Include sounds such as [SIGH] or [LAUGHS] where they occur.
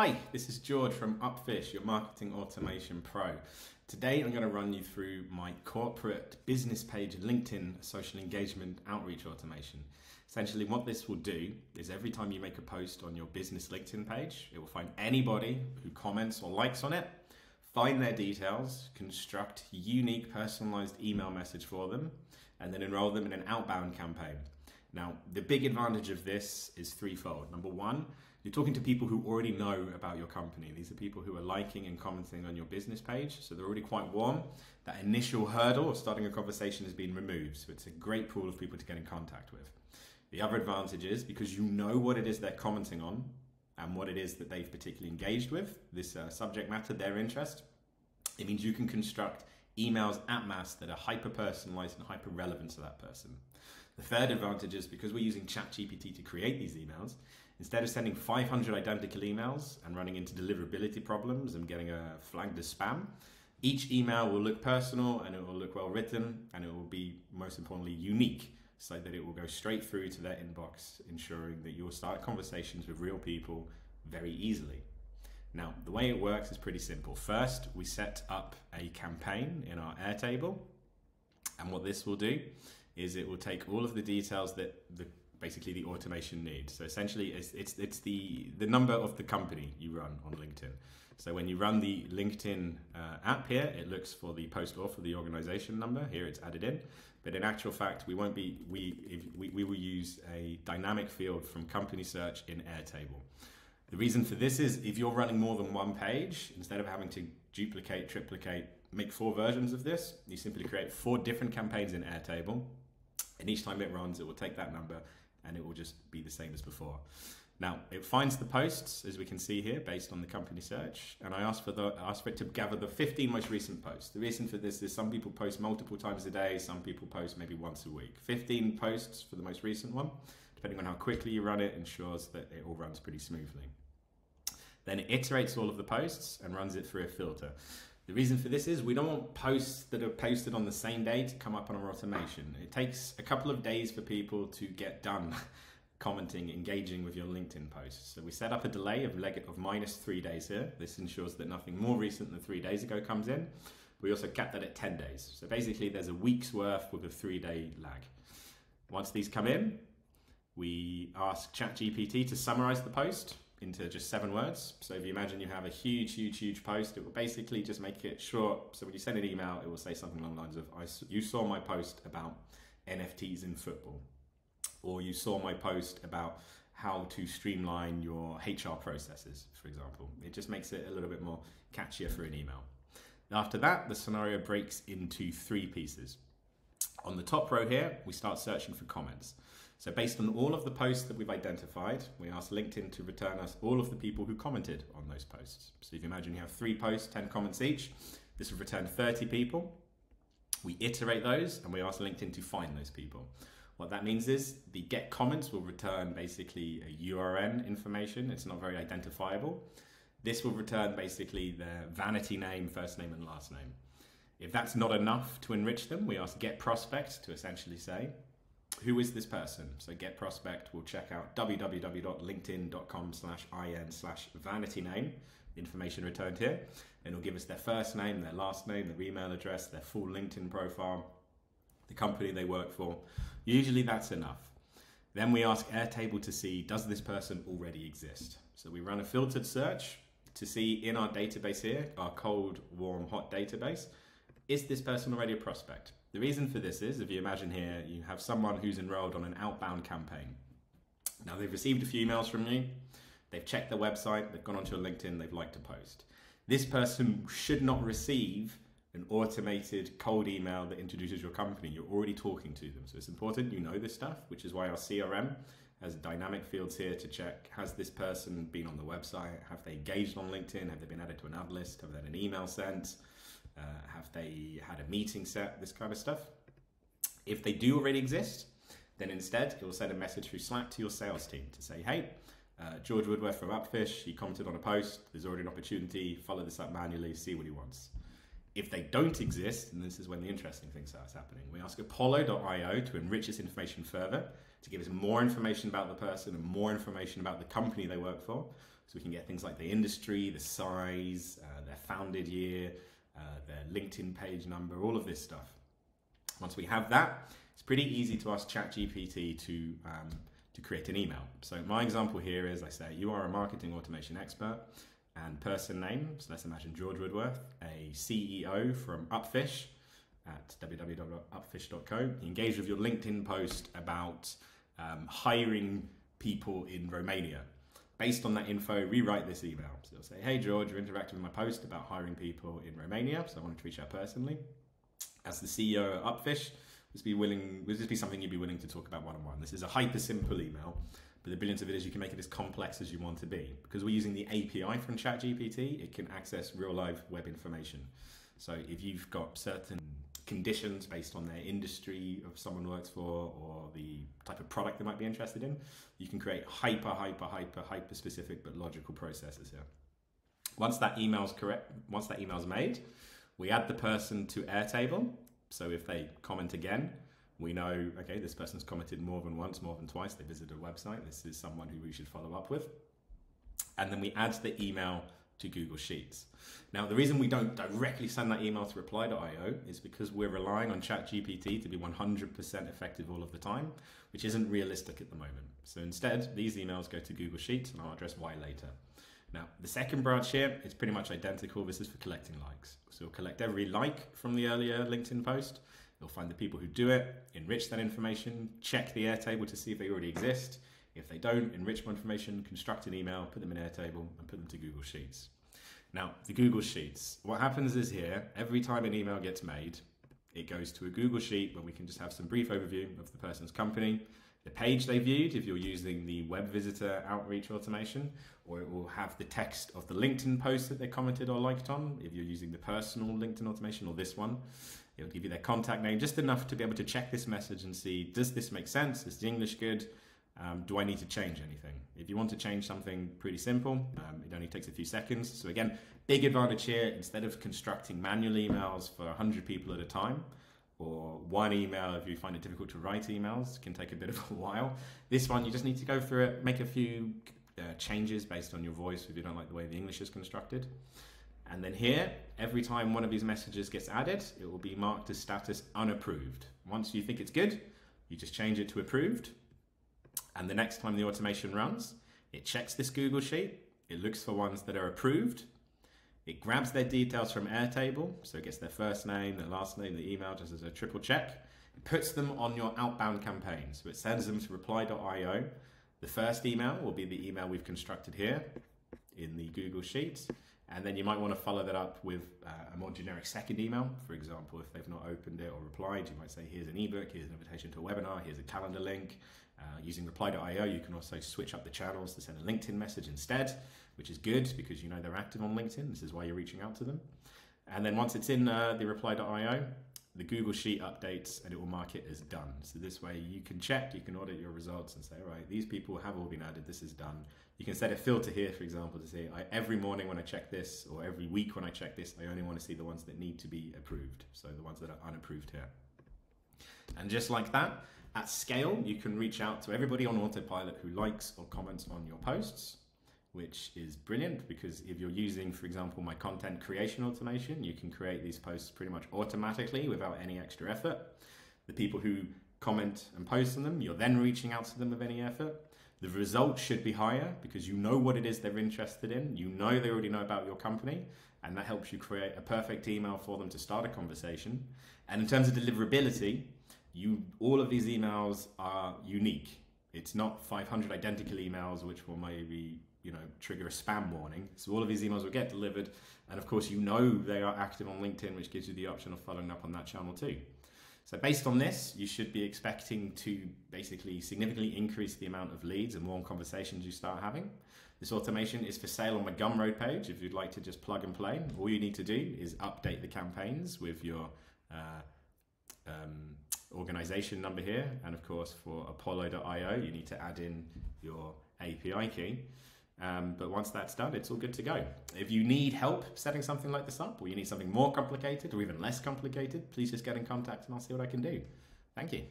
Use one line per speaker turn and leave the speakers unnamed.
Hi, this is George from Upfish, your marketing automation pro. Today I'm going to run you through my corporate business page LinkedIn social engagement outreach automation. Essentially, what this will do is every time you make a post on your business LinkedIn page, it will find anybody who comments or likes on it, find their details, construct unique personalized email message for them, and then enroll them in an outbound campaign. Now, the big advantage of this is threefold. Number one, you're talking to people who already know about your company. These are people who are liking and commenting on your business page, so they're already quite warm. That initial hurdle of starting a conversation has been removed, so it's a great pool of people to get in contact with. The other advantage is because you know what it is they're commenting on and what it is that they've particularly engaged with, this uh, subject matter, their interest, it means you can construct emails at mass that are hyper personalized and hyper relevant to that person. The third advantage is because we're using ChatGPT to create these emails, instead of sending 500 identical emails and running into deliverability problems and getting a flagged as spam, each email will look personal and it will look well written and it will be, most importantly, unique so that it will go straight through to their inbox, ensuring that you'll start conversations with real people very easily. Now, the way it works is pretty simple. First, we set up a campaign in our Airtable, and what this will do is it will take all of the details that the basically the automation needs. So essentially, it's, it's, it's the, the number of the company you run on LinkedIn. So when you run the LinkedIn uh, app here, it looks for the post or for the organization number. Here it's added in. But in actual fact, we won't be, we, we, we will use a dynamic field from company search in Airtable. The reason for this is if you're running more than one page, instead of having to duplicate, triplicate, make four versions of this, you simply create four different campaigns in Airtable and each time it runs, it will take that number and it will just be the same as before. Now, it finds the posts, as we can see here, based on the company search, and I asked for, the, asked for it to gather the 15 most recent posts. The reason for this is some people post multiple times a day, some people post maybe once a week. 15 posts for the most recent one, depending on how quickly you run it, ensures that it all runs pretty smoothly. Then it iterates all of the posts and runs it through a filter. The reason for this is we don't want posts that are posted on the same day to come up on our automation. It takes a couple of days for people to get done [LAUGHS] commenting, engaging with your LinkedIn posts. So we set up a delay of, of minus three days here. This ensures that nothing more recent than three days ago comes in. We also cap that at 10 days. So basically there's a week's worth with a three day lag. Once these come in, we ask ChatGPT to summarize the post into just seven words. So if you imagine you have a huge, huge, huge post, it will basically just make it short. So when you send an email, it will say something along the lines of, I, you saw my post about NFTs in football, or you saw my post about how to streamline your HR processes, for example. It just makes it a little bit more catchier for an email. After that, the scenario breaks into three pieces. On the top row here, we start searching for comments. So based on all of the posts that we've identified, we ask LinkedIn to return us all of the people who commented on those posts. So if you imagine you have three posts, 10 comments each, this would return 30 people. We iterate those and we ask LinkedIn to find those people. What that means is the get comments will return basically a URN information. It's not very identifiable. This will return basically their vanity name, first name and last name. If that's not enough to enrich them, we ask GetProspect to essentially say, who is this person? So GetProspect, we'll check out www.linkedin.com slash in slash vanity name, information returned here, and it'll give us their first name, their last name, their email address, their full LinkedIn profile, the company they work for. Usually that's enough. Then we ask Airtable to see, does this person already exist? So we run a filtered search to see in our database here, our cold, warm, hot database, is this person already a prospect? The reason for this is, if you imagine here, you have someone who's enrolled on an outbound campaign. Now they've received a few emails from you, they've checked their website, they've gone onto your LinkedIn, they've liked a post. This person should not receive an automated cold email that introduces your company. You're already talking to them. So it's important you know this stuff, which is why our CRM has dynamic fields here to check has this person been on the website? Have they engaged on LinkedIn? Have they been added to an ad list? Have they had an email sent? Uh, have they had a meeting set? This kind of stuff. If they do already exist, then instead it will send a message through Slack to your sales team to say, hey, uh, George Woodworth from Upfish, he commented on a post, there's already an opportunity, follow this up manually, see what he wants. If they don't exist, and this is when the interesting thing starts happening, we ask Apollo.io to enrich this information further, to give us more information about the person and more information about the company they work for, So we can get things like the industry, the size, uh, their founded year, their LinkedIn page number, all of this stuff. Once we have that, it's pretty easy to ask ChatGPT to um, to create an email. So my example here is I say you are a marketing automation expert and person name. So let's imagine George Woodworth, a CEO from Upfish at www.upfish.co. Engage with your LinkedIn post about um, hiring people in Romania. Based on that info, rewrite this email. So you'll say, Hey George, you're interacting with my post about hiring people in Romania. So I wanted to reach out personally. As the CEO at Upfish, this be willing would this be something you'd be willing to talk about one on one? This is a hyper simple email, but the brilliance of it is you can make it as complex as you want to be. Because we're using the API from ChatGPT, it can access real live web information. So if you've got certain conditions based on their industry of someone works for or the type of product they might be interested in, you can create hyper, hyper, hyper, hyper specific but logical processes here. Once that email's correct, once that email's made, we add the person to Airtable. So if they comment again, we know, okay, this person's commented more than once, more than twice. They visited a website. This is someone who we should follow up with. And then we add the email to Google Sheets. Now, the reason we don't directly send that email to reply.io is because we're relying on ChatGPT to be 100% effective all of the time, which isn't realistic at the moment. So instead, these emails go to Google Sheets, and I'll address why later. Now, the second branch here is pretty much identical. This is for collecting likes. So we'll collect every like from the earlier LinkedIn post. You'll find the people who do it, enrich that information, check the Airtable to see if they already exist, if they don't, enrich more information, construct an email, put them in Airtable, and put them to Google Sheets. Now, the Google Sheets. What happens is here, every time an email gets made, it goes to a Google Sheet where we can just have some brief overview of the person's company, the page they viewed if you're using the web visitor outreach automation, or it will have the text of the LinkedIn post that they commented or liked on if you're using the personal LinkedIn automation or this one. It'll give you their contact name, just enough to be able to check this message and see does this make sense? Is the English good? Um, do I need to change anything? If you want to change something pretty simple, um, it only takes a few seconds. So again, big advantage here, instead of constructing manual emails for 100 people at a time, or one email if you find it difficult to write emails, can take a bit of a [LAUGHS] while. This one, you just need to go through it, make a few uh, changes based on your voice if you don't like the way the English is constructed. And then here, every time one of these messages gets added, it will be marked as status unapproved. Once you think it's good, you just change it to approved and the next time the automation runs, it checks this Google Sheet, it looks for ones that are approved, it grabs their details from Airtable, so it gets their first name, their last name, the email, just as a triple check. It puts them on your outbound campaign, so it sends them to reply.io. The first email will be the email we've constructed here in the Google Sheets. And then you might want to follow that up with uh, a more generic second email. For example, if they've not opened it or replied, you might say, here's an ebook, here's an invitation to a webinar, here's a calendar link. Uh, using reply.io, you can also switch up the channels to send a LinkedIn message instead, which is good because you know they're active on LinkedIn. This is why you're reaching out to them. And then once it's in uh, the reply.io, the Google Sheet updates and it will mark it as done. So this way you can check, you can audit your results and say, all right, these people have all been added, this is done. You can set a filter here, for example, to say I, every morning when I check this or every week when I check this, I only want to see the ones that need to be approved. So the ones that are unapproved here. And just like that, at scale, you can reach out to everybody on autopilot who likes or comments on your posts, which is brilliant because if you're using, for example, my content creation automation, you can create these posts pretty much automatically without any extra effort. The people who comment and post on them, you're then reaching out to them with any effort. The results should be higher because you know what it is they're interested in. You know they already know about your company, and that helps you create a perfect email for them to start a conversation. And in terms of deliverability, you all of these emails are unique. It's not 500 identical emails which will maybe you know trigger a spam warning. So all of these emails will get delivered, and of course you know they are active on LinkedIn, which gives you the option of following up on that channel too. So based on this, you should be expecting to basically significantly increase the amount of leads and warm conversations you start having. This automation is for sale on my Gumroad page. If you'd like to just plug and play, all you need to do is update the campaigns with your uh, organization number here. And of course, for Apollo.io, you need to add in your API key. Um, but once that's done, it's all good to go. If you need help setting something like this up, or you need something more complicated or even less complicated, please just get in contact and I'll see what I can do. Thank you.